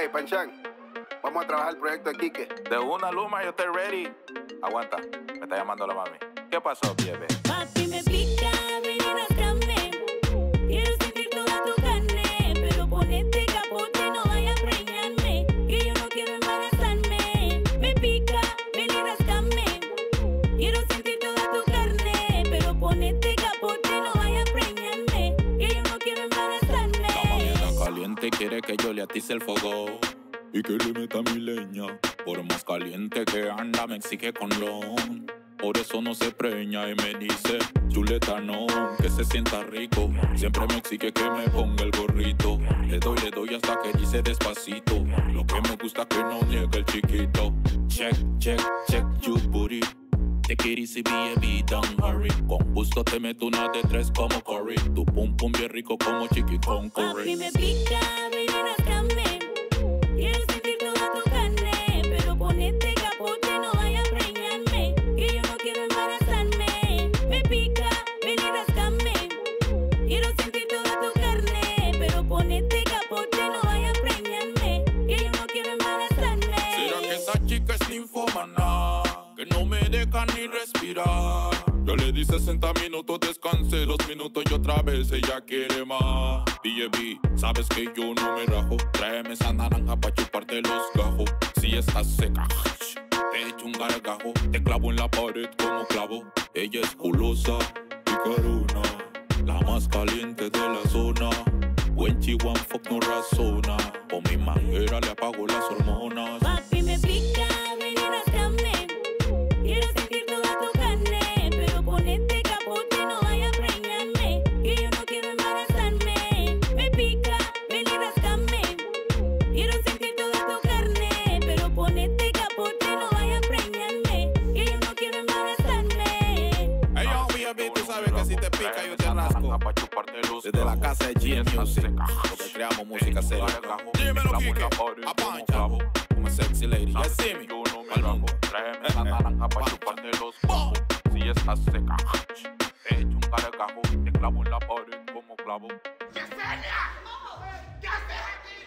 Hey, Panchan, vamos a trabajar el proyecto de Quique. De una luma, yo estoy ready. Aguanta, me está llamando la mami. ¿Qué pasó, bebé? Papi me pica, quiere que yo le atice el fuego y que le meta mi leña. Por más caliente que anda, me exige con lon. Por eso no se preña y me dice, chuleta no, que se sienta rico. Siempre me exige que me ponga el gorrito. Le doy, le doy hasta que dice despacito. Lo que me gusta que no niegue el chiquito. Check, check, check, you easy, baby, don't hurry. Con gusto te meto una de tres como Curry. Tu pum pum bien rico como chiqui con curry. me pica, me deja ni respirar. Yo le di 60 minutos, descansé dos minutos y otra vez ella quiere más. B, sabes que yo no me rajo. Tráeme esa naranja pa' chuparte los gajos. Si estás seca, te echo un gargajo. Te clavo en la pared como clavo. Ella es culosa y carona. La más caliente de la zona. She want fuck no razona. Con mi manguera le apago las hormonas. Papi me pica, te pica, yo te rasco. Desde la casa de G Music, donde creamos música seria. Dímelo, Kike, apancha, sexy lady. Decime, al mundo. Tráeme la naranja pa' chuparte los. Si estás seca, te echo un. Te clavo en la pared como clavo. ¡Yesenia! ¡Ya aquí!